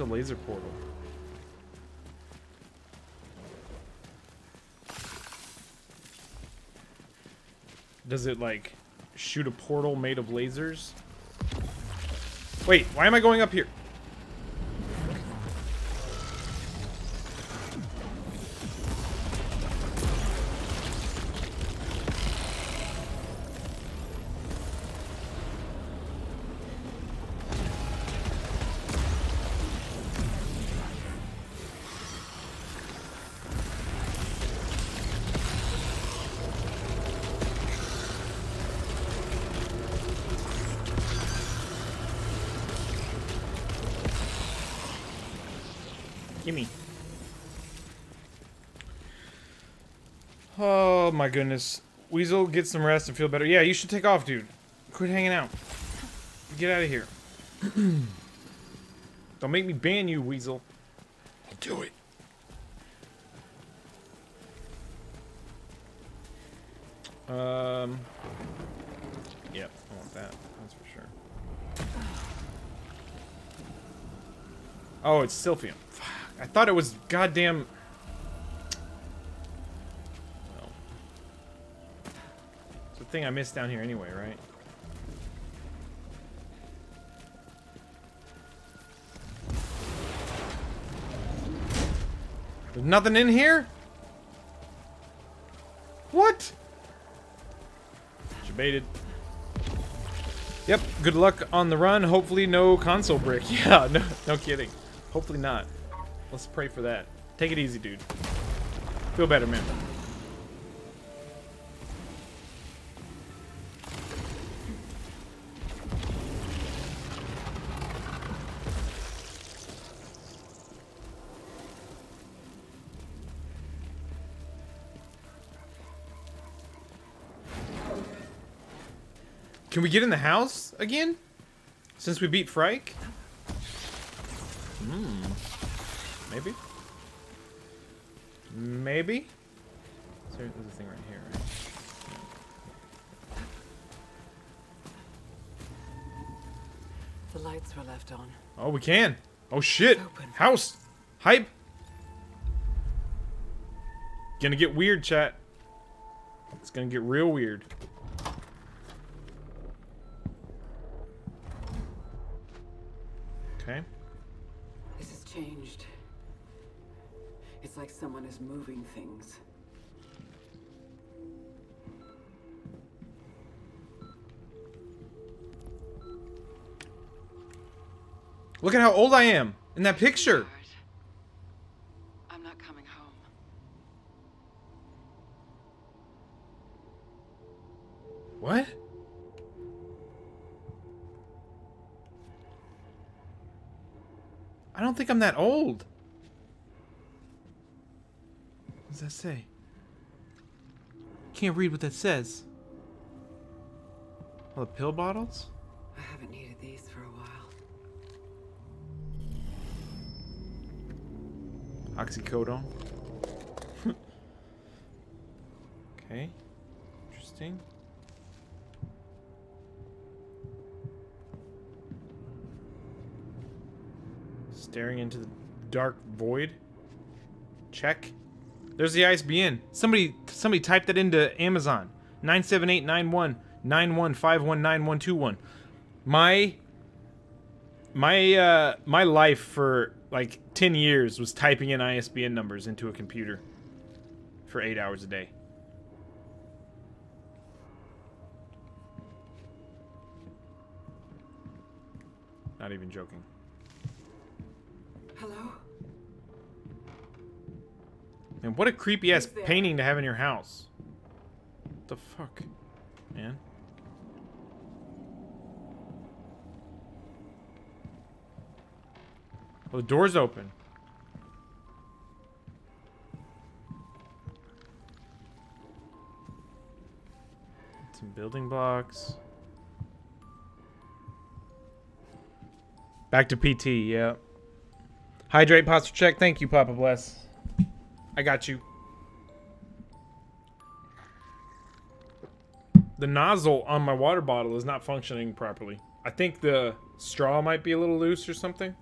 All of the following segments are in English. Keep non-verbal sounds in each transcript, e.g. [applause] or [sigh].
A laser portal? Does it, like, shoot a portal made of lasers? Wait, why am I going up here? Oh my goodness. Weasel, get some rest and feel better. Yeah, you should take off, dude. Quit hanging out. Get out of here. [clears throat] Don't make me ban you, Weasel. I'll do it. Um. Yep, I want that. That's for sure. Oh, it's Silphium. Fuck. I thought it was goddamn. Thing I missed down here anyway, right? There's nothing in here? What? Debated. Yep, good luck on the run. Hopefully no console brick. [laughs] Yeah, no, no kidding. Hopefully not. Let's pray for that. Take it easy, dude. Feel better, man. Can we get in the house again? Since we beat Phrike? Hmm. Maybe? Maybe? There's a thing right here, right? The lights were left on. Oh, we can. Oh, shit. House. Hype. Gonna get weird, chat. It's gonna get real weird. Okay. This has changed. It's like someone is moving things. Look at how old I am in that picture. Think I'm that old. What does that say? Can't read what that says. All the pill bottles? I haven't needed these for a while. Oxycodone. [laughs] okay. Interesting. Staring into the dark void. Check. There's the ISBN. Somebody somebody typed that into Amazon. 97891 91519121. My my uh my life for like 10 years was typing in ISBN numbers into a computer for 8 hours a day. Not even joking. And what a creepy ass painting to have in your house. What the fuck, man? Well, the door's open. Some building blocks. Back to PT, yeah. Hydrate posture check. Thank you, Papa Bless. I got you. The nozzle on my water bottle is not functioning properly. I think the straw might be a little loose or something.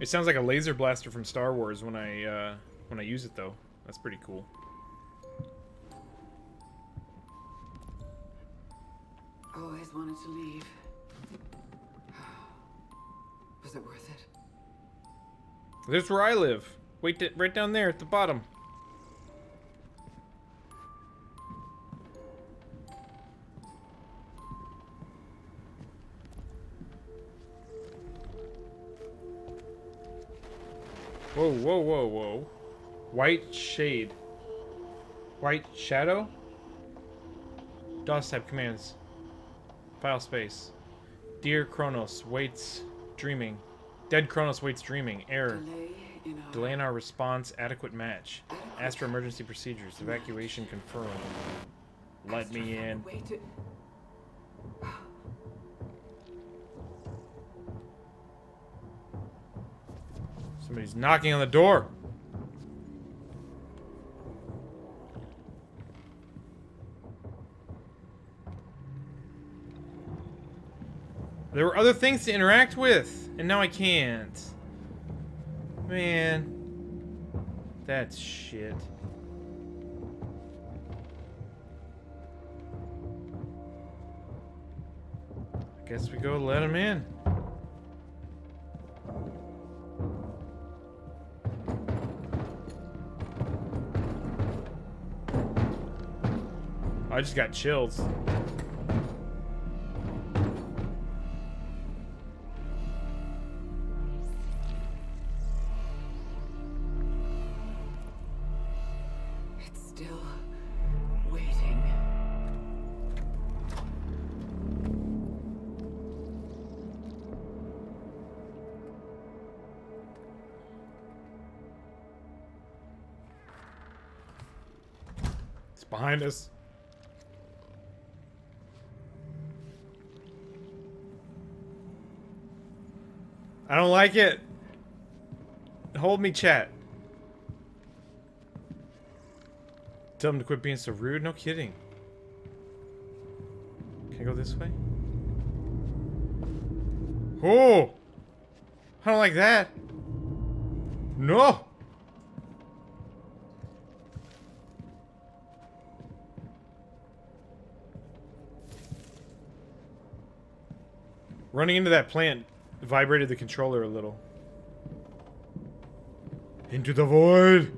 It sounds like a laser blaster from Star Wars when I uh, when I use it though. That's pretty cool. Always wanted to leave. [sighs] Was it worth it? There's where I live. Wait, right down there at the bottom. Whoa, whoa, whoa, whoa. White shade. White shadow? DOS type commands. File space. Dear Kronos waits dreaming. Dead Kronos waits dreaming. Error. Delay in our... Delay in our response. Adequate match. Astra emergency procedures. Evacuation confirmed. Let me in. Somebody's knocking on the door. There were other things to interact with, and now I can't. Man. That's shit. I guess we go let him in. I just got chills. Behind us. I don't like it. Hold me, chat. Tell him to quit being so rude. No kidding. Can I go this way? Oh! I don't like that. No! Running into that plant vibrated the controller a little. Into the void!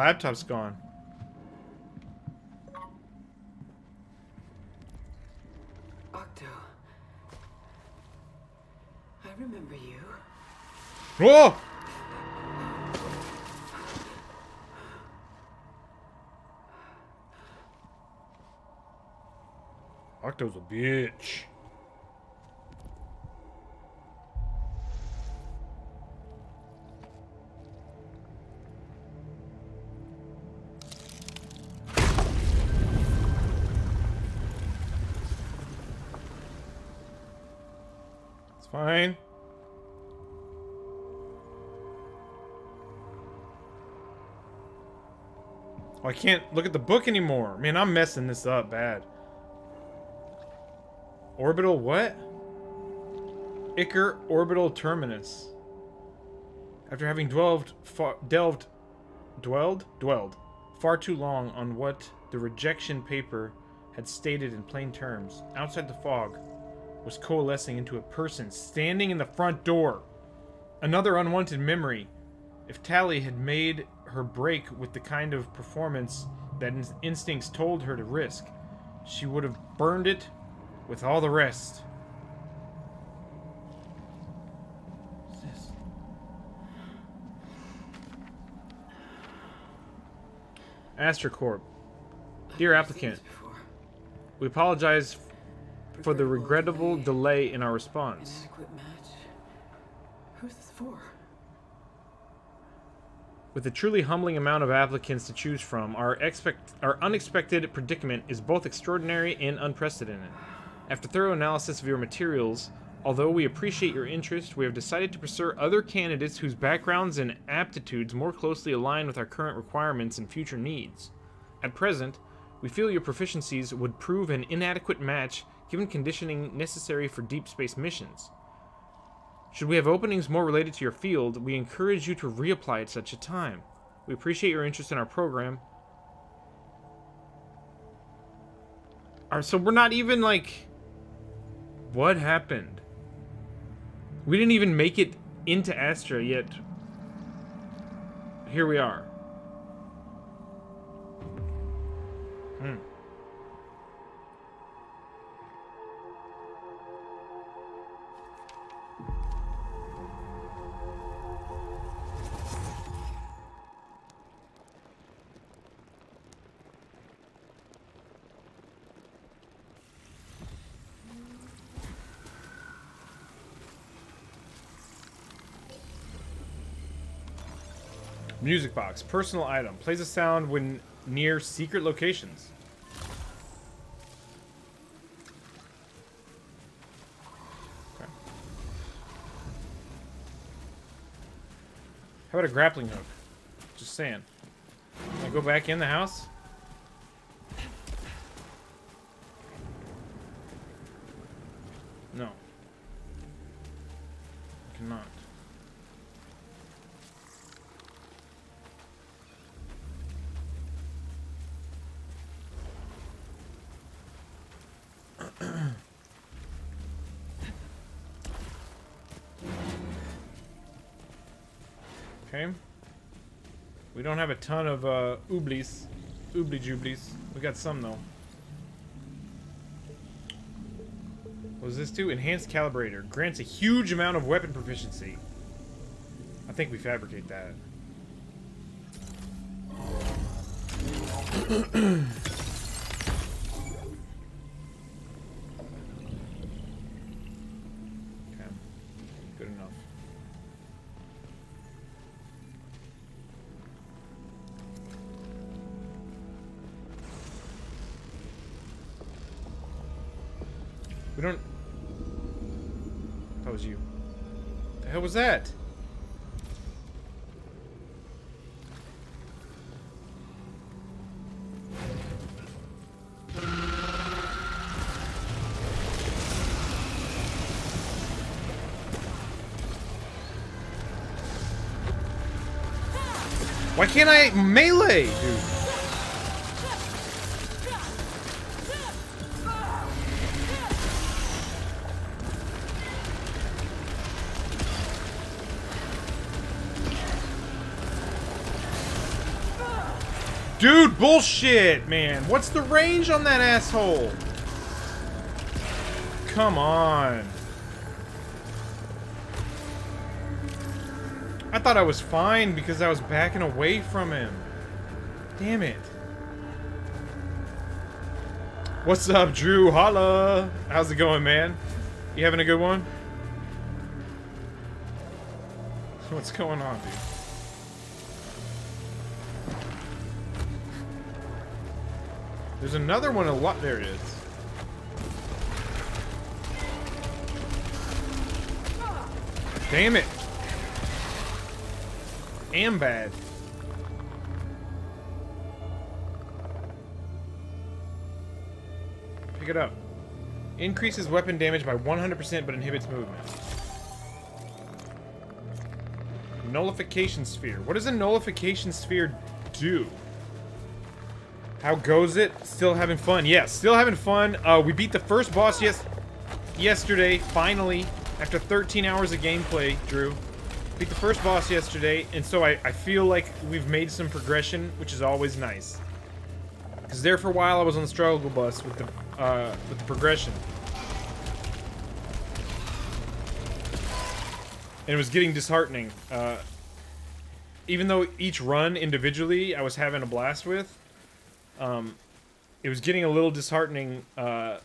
Laptop's gone. Octo. I remember you. Whoa! Octo's a bitch. Can't look at the book anymore. Man, I'm messing this up bad. Orbital what? Icar orbital terminus. After having dwelled, delved, dwelled, dwelled, far too long on what the rejection paper had stated in plain terms, outside the fog was coalescing into a person standing in the front door. Another unwanted memory. If Tally had made her break with the kind of performance that in- instincts told her to risk, she would have burned it with all the rest. Astra Corp. Dear I've never seen applicant, we apologize for the regrettable delay in our response. Who's this for? With a truly humbling amount of applicants to choose from, our, expect our unexpected predicament is both extraordinary and unprecedented. After thorough analysis of your materials, although we appreciate your interest, we have decided to pursue other candidates whose backgrounds and aptitudes more closely align with our current requirements and future needs. At present, we feel your proficiencies would prove an inadequate match given conditioning necessary for deep space missions. Should we have openings more related to your field, we encourage you to reapply at such a time. We appreciate your interest in our program. Alright, so we're not even like... What happened? We didn't even make it into Astra yet. Here we are. Music box. Personal item. Plays a sound when near secret locations. Okay. How about a grappling hook? Just saying. Can I go back in the house? Don't have a ton of uh, ooblies. Oobly jublies. We got some though. What does this do? Enhanced calibrator. Grants a huge amount of weapon proficiency. I think we fabricate that. [clears throat] was that? Why can't I melee, dude? Dude, bullshit, man. What's the range on that asshole? Come on. I thought I was fine because I was backing away from him. Damn it. What's up, Drew? Holla! How's it going, man? You having a good one? [laughs] What's going on, dude? There's another one a lot. There it is. Damn it. Am bad. Pick it up. Increases weapon damage by 100% but inhibits movement. Nullification sphere. What does a nullification sphere do? How goes it? Still having fun. Yes, yeah, still having fun. Uh, we beat the first boss yes yesterday, finally, after 13 hours of gameplay, Drew. Beat the first boss yesterday, and so I, I feel like we've made some progression, which is always nice. Because there for a while I was on the struggle bus with the, uh, with the progression. And it was getting disheartening. Uh, even though each run individually I was having a blast with, um, it was getting a little disheartening uh,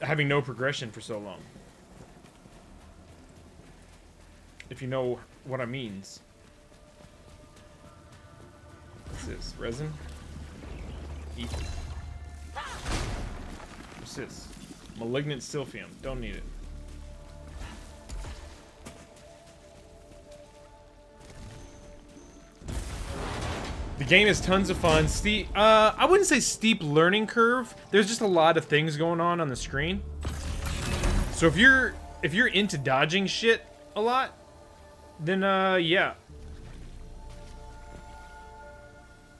having no progression for so long. If you know what I means. What's this? Resin? What's this? Malignant silphium. Don't need it. The game is tons of fun. Steep, uh, I wouldn't say steep learning curve. There's just a lot of things going on on the screen. So if you're if you're into dodging shit a lot, then uh, yeah.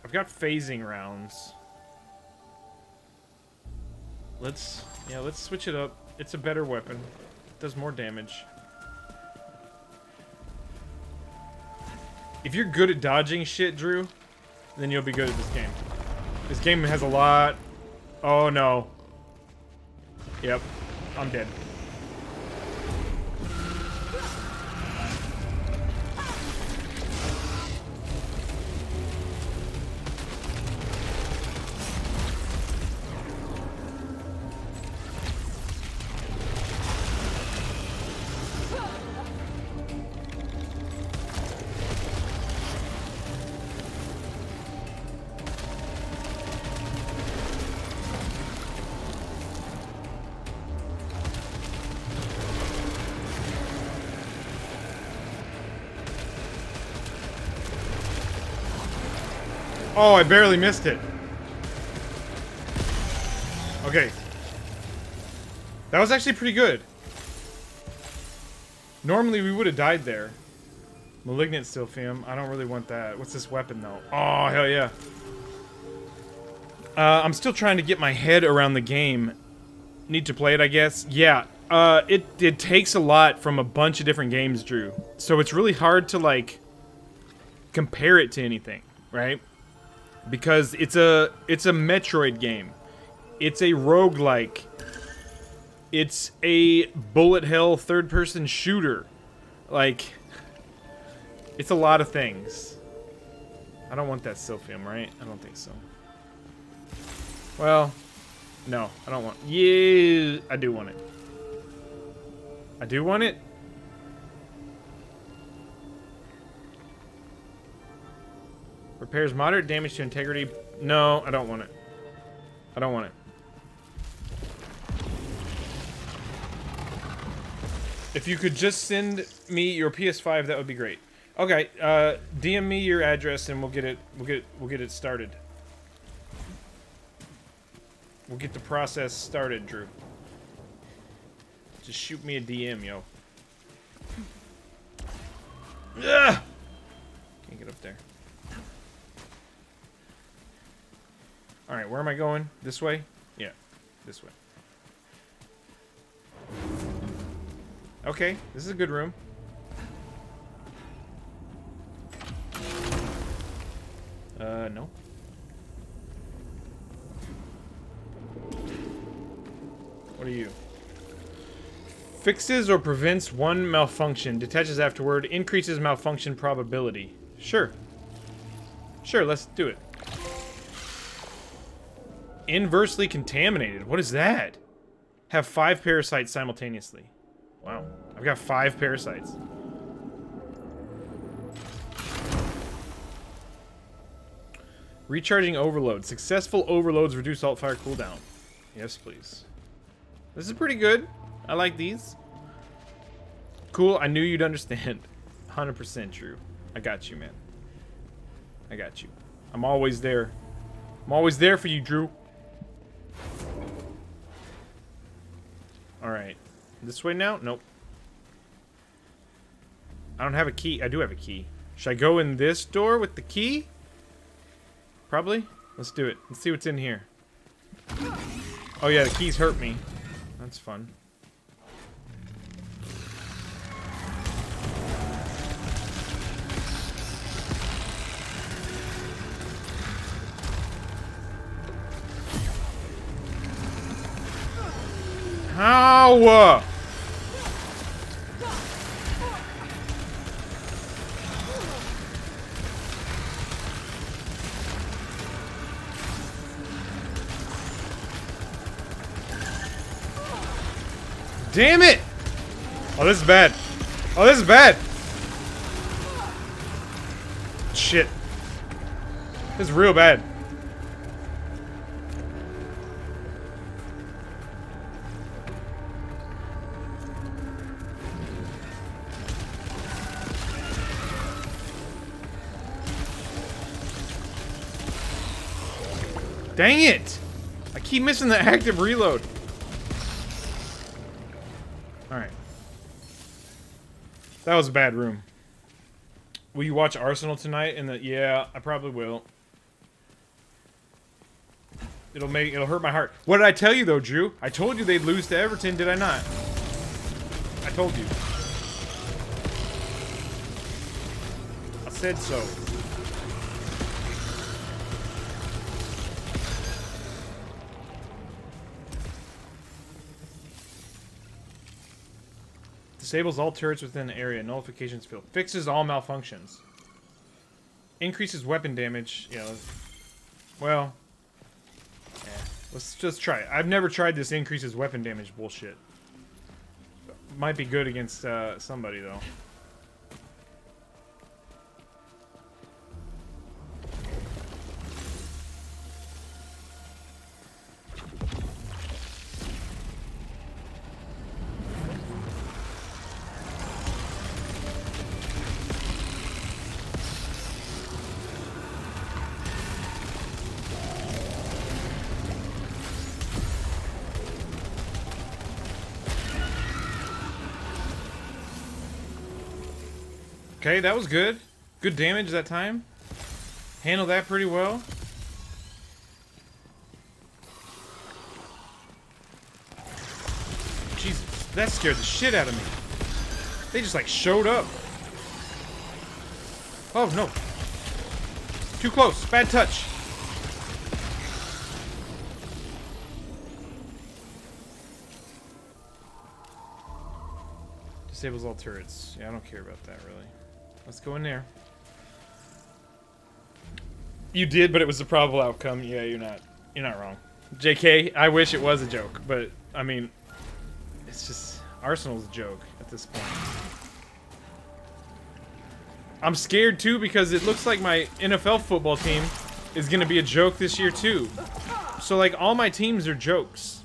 I've got phasing rounds. Let's yeah, let's switch it up. It's a better weapon. It does more damage. If you're good at dodging shit, Drew, then you'll be good at this game. This game has a lot... Oh, no. Yep. I'm dead. Oh, I barely missed it. Okay. That was actually pretty good. Normally we would have died there. Malignant Silphium. I don't really want that. What's this weapon, though? Oh, hell yeah. Uh, I'm still trying to get my head around the game. Need to play it, I guess. Yeah. Uh, it, it takes a lot from a bunch of different games, Drew. So it's really hard to, like, compare it to anything, right? Because it's a it's a Metroid game. It's a roguelike. It's a bullet hell third person shooter. Like it's a lot of things. I don't want that Silphium, right? I don't think so. Well, no, I don't want. Yeah, I do want it. I do want it. Repairs moderate damage to integrity. No, I don't want it. I don't want it. If you could just send me your PS5, that would be great. Okay, uh, DM me your address and we'll get it. We'll get. We'll get it started. We'll get the process started, Drew. Just shoot me a DM, yo. Ugh! Can't get up there. Alright, where am I going? This way? Yeah, this way. Okay, this is a good room. Uh, no. What are you? Fixes or prevents one malfunction, detaches afterward, increases malfunction probability. Sure. Sure, let's do it. Inversely contaminated. What is that? Have five parasites simultaneously. Wow. I've got five parasites. Recharging overload. Successful overloads reduce alt fire cooldown. Yes, please. This is pretty good. I like these. Cool. I knew you'd understand. [laughs] 100% true. I got you, man. I got you. I'm always there. I'm always there for you, Drew. Alright. This way now? Nope. I don't have a key. I do have a key. Should I go in this door with the key? Probably. Let's do it. Let's see what's in here. Oh yeah, the keys hurt me. That's fun. How? Damn it! Oh, this is bad. Oh, this is bad. Shit. This is real bad. Dang it! I keep missing the active reload. Alright. That was a bad room. Will you watch Arsenal tonight? And the yeah, I probably will. It'll make it'll hurt my heart. What did I tell you though, Drew? I told you they'd lose to Everton, did I not? I told you. I said so. Disables all turrets within the area. Nullifications field. Fixes all malfunctions. Increases weapon damage. Yeah. Well. Yeah. Let's just try it. I've never tried this increases weapon damage bullshit. Might be good against uh, somebody, though. Okay, that was good. Good damage that time. Handled that pretty well. Jesus, that scared the shit out of me. They just like showed up. Oh no. Too close. Bad touch. Disables all turrets. Yeah, I don't care about that really. Let's go in there. You did, but it was a probable outcome. Yeah, you're not. You're not wrong. JK, I wish it was a joke, but I mean, it's just Arsenal's a joke at this point. I'm scared too because it looks like my NFL football team is gonna be a joke this year too. So like all my teams are jokes.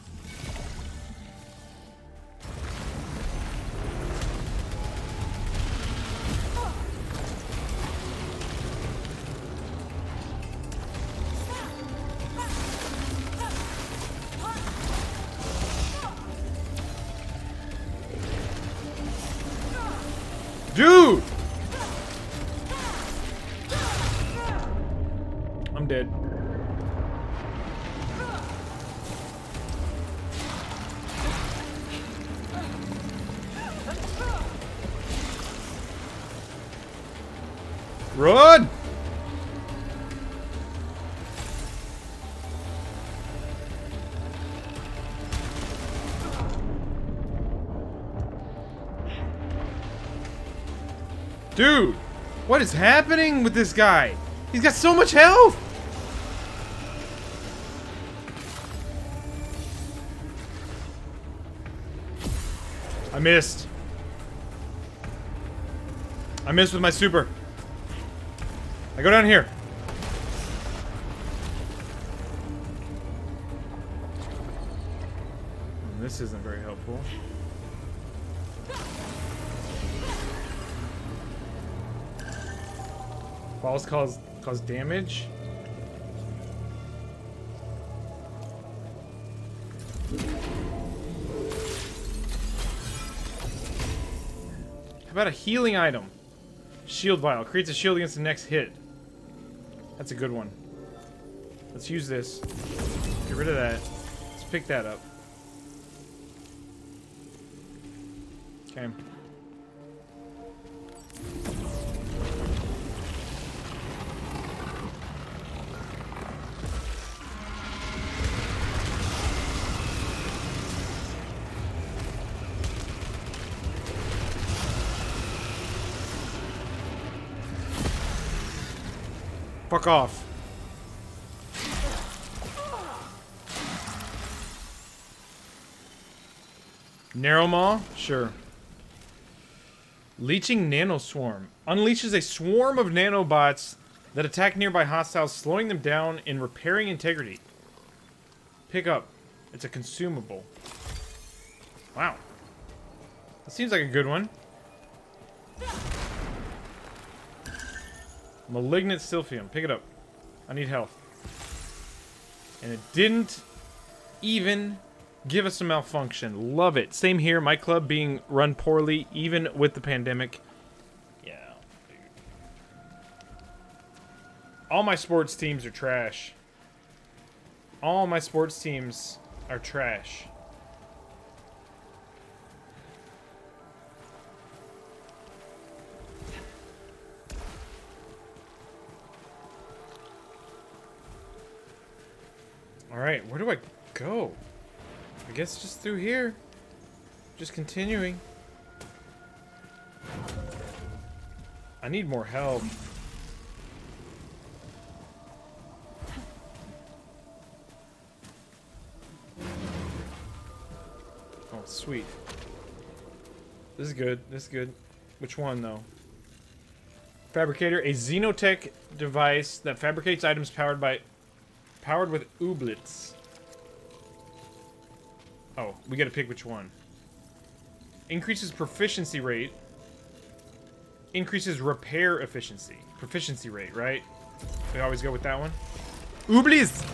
What is happening with this guy? He's got so much health! I missed. I missed with my super. I go down here. This isn't very helpful. Falls cause cause damage. How about a healing item? Shield vial. Creates a shield against the next hit. That's a good one. Let's use this. Get rid of that. Let's pick that up. Okay. Fuck off. Narrow Maw? Sure. Leeching Nanoswarm. Unleashes a swarm of nanobots that attack nearby hostiles, slowing them down and repairing integrity. Pick up. It's a consumable. Wow. That seems like a good one. Malignant Silphium. Pick it up. I need health. And it didn't even give us a malfunction. Love it. Same here. My club being run poorly, even with the pandemic. Yeah. All my sports teams are trash. All my sports teams are trash. Alright, where do I go? I guess just through here. Just continuing. I need more help. Oh, sweet. This is good. This is good. Which one, though? Fabricator, a Xenotech device that fabricates items powered by powered with ooblets. Oh, we gotta pick which one. Increases proficiency rate. Increases repair efficiency. Proficiency rate, right? We always go with that one. Ooblies!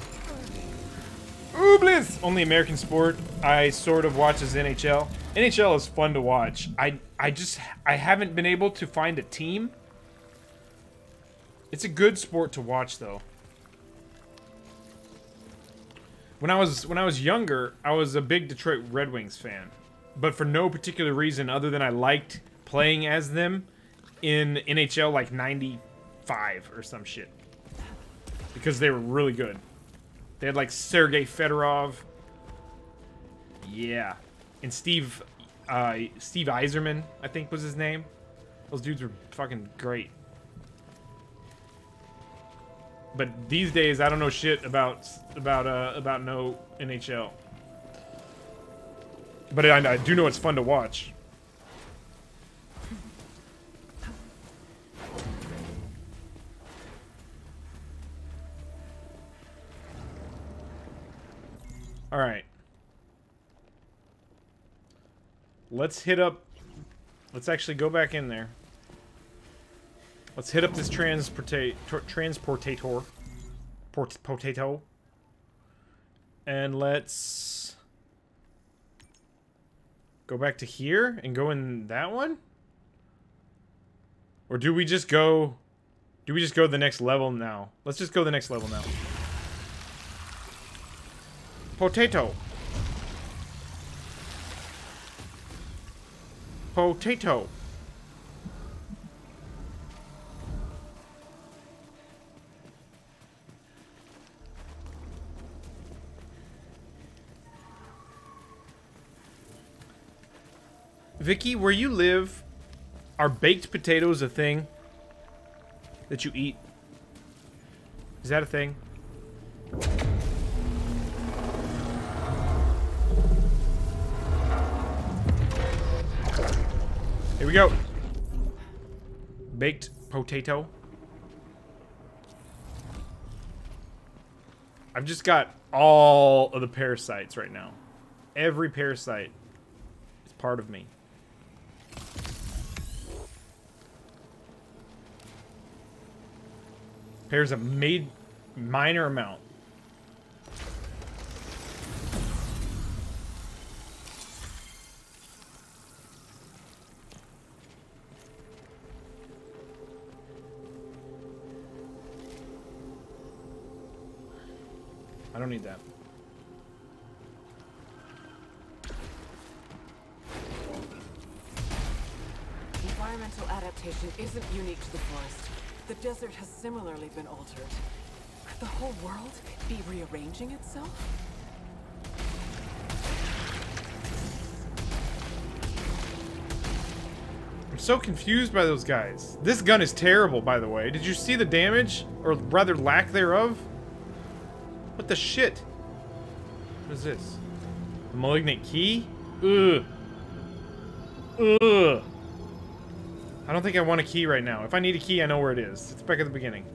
Ooblies! Only American sport I sort of watch is NHL. NHL is fun to watch. I I just I haven't been able to find a team. It's a good sport to watch though. When I was when I was younger, I was a big Detroit Red Wings fan, but for no particular reason other than I liked playing as them in NHL like 95 or some shit. Because they were really good. They had like Sergei Fedorov. Yeah. And Steve uh, Steve Yzerman, I think was his name. Those dudes were fucking great. But these days, I don't know shit about about uh, about no NHL. But I, I do know it's fun to watch. All right. Let's hit up. Let's actually go back in there. Let's hit up this transportate transportator. Port potato. And let's go back to here and go in that one? Or do we just go do we just go the next level now? Let's just go the next level now. Potato. Potato. Vicky, where you live, are baked potatoes a thing that you eat? Is that a thing? Here we go. Baked potato. I've just got all of the parasites right now. Every parasite is part of me. There's a made minor amount. I don't need that. Environmental adaptation isn't unique to the forest. The desert has similarly been altered. Could the whole world be rearranging itself? I'm so confused by those guys. This gun is terrible, by the way. Did you see the damage? Or rather, lack thereof? What the shit? What is this? Malignant key? Ugh. Ugh. I don't think I want a key right now. If I need a key, I know where it is. It's back at the beginning.